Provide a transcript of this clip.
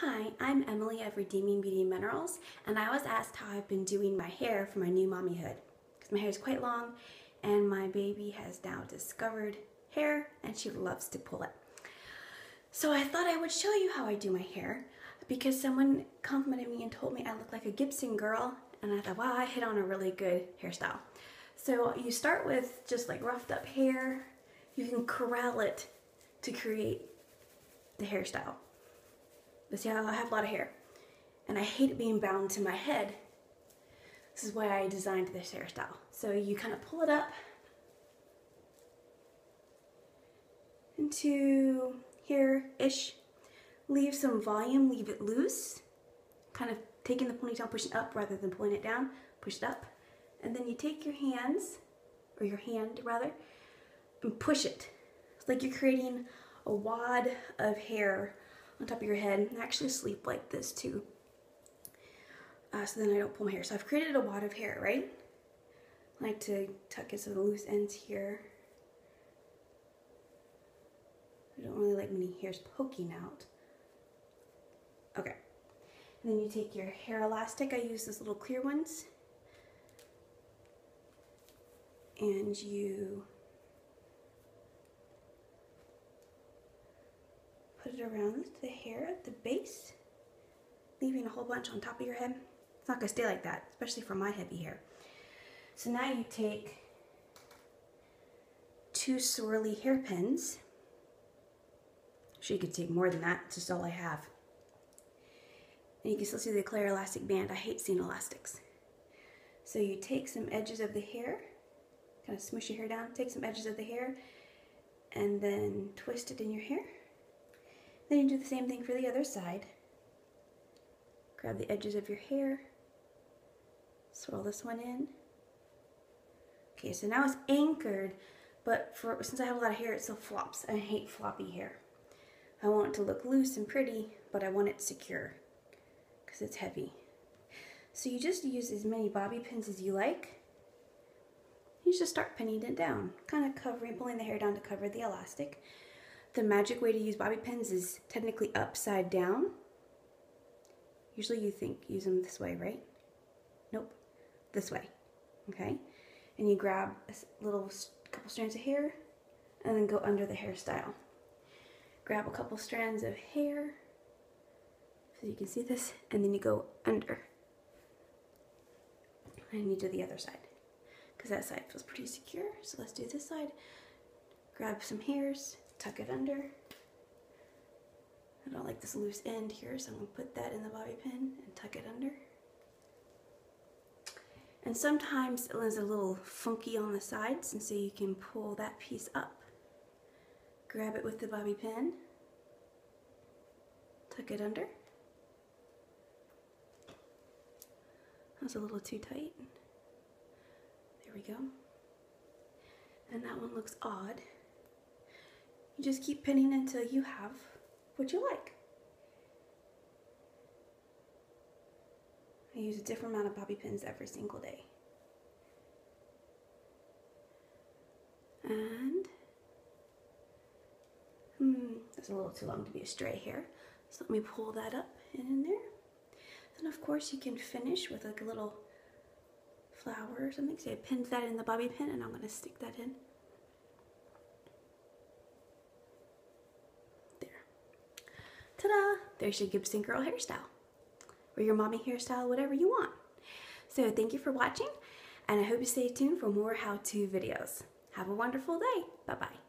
Hi, I'm Emily of Redeeming Beauty Minerals, and I was asked how I've been doing my hair for my new mommyhood. Because my hair is quite long, and my baby has now discovered hair, and she loves to pull it. So I thought I would show you how I do my hair, because someone complimented me and told me I look like a Gibson girl, and I thought, wow, I hit on a really good hairstyle. So you start with just like roughed up hair. You can corral it to create the hairstyle. But see, I have a lot of hair. And I hate it being bound to my head. This is why I designed this hairstyle. So you kind of pull it up into here-ish. Leave some volume, leave it loose. Kind of taking the ponytail, pushing up rather than pulling it down. Push it up. And then you take your hands, or your hand rather, and push it. It's like you're creating a wad of hair on top of your head. I actually sleep like this too. Uh, so then I don't pull my hair. So I've created a wad of hair, right? I like to tuck in some the loose ends here. I don't really like many hairs poking out. Okay. And then you take your hair elastic. I use those little clear ones. And you put it around the hair at the base, leaving a whole bunch on top of your head. It's not gonna stay like that, especially for my heavy hair. So now you take two swirly hairpins. You could take more than that, it's just all I have. And you can still see the clear elastic band. I hate seeing elastics. So you take some edges of the hair, kind of smush your hair down, take some edges of the hair, and then twist it in your hair. Then you do the same thing for the other side. Grab the edges of your hair, swirl this one in. Okay, so now it's anchored, but for since I have a lot of hair, it still flops. I hate floppy hair. I want it to look loose and pretty, but I want it secure because it's heavy. So you just use as many bobby pins as you like. You just start pinning it down, kind of covering, pulling the hair down to cover the elastic. The magic way to use bobby pins is technically upside down. Usually you think use them this way, right? Nope, this way, okay? And you grab a little couple strands of hair and then go under the hairstyle. Grab a couple strands of hair so you can see this and then you go under. And you do the other side because that side feels pretty secure. So let's do this side. Grab some hairs, tuck it under. I don't like this loose end here, so I'm gonna put that in the bobby pin and tuck it under. And sometimes it is a little funky on the sides, and so you can pull that piece up. Grab it with the bobby pin, tuck it under. That's a little too tight. There we go. And that one looks odd. You just keep pinning until you have what you like. I use a different amount of bobby pins every single day. And, hmm, that's a little too long to be a stray hair. So let me pull that up and in there. Then of course you can finish with like a little flower or something. So I pinned that in the bobby pin and I'm gonna stick that in. There's your Gibson girl hairstyle or your mommy hairstyle, whatever you want. So thank you for watching and I hope you stay tuned for more how-to videos. Have a wonderful day. Bye-bye.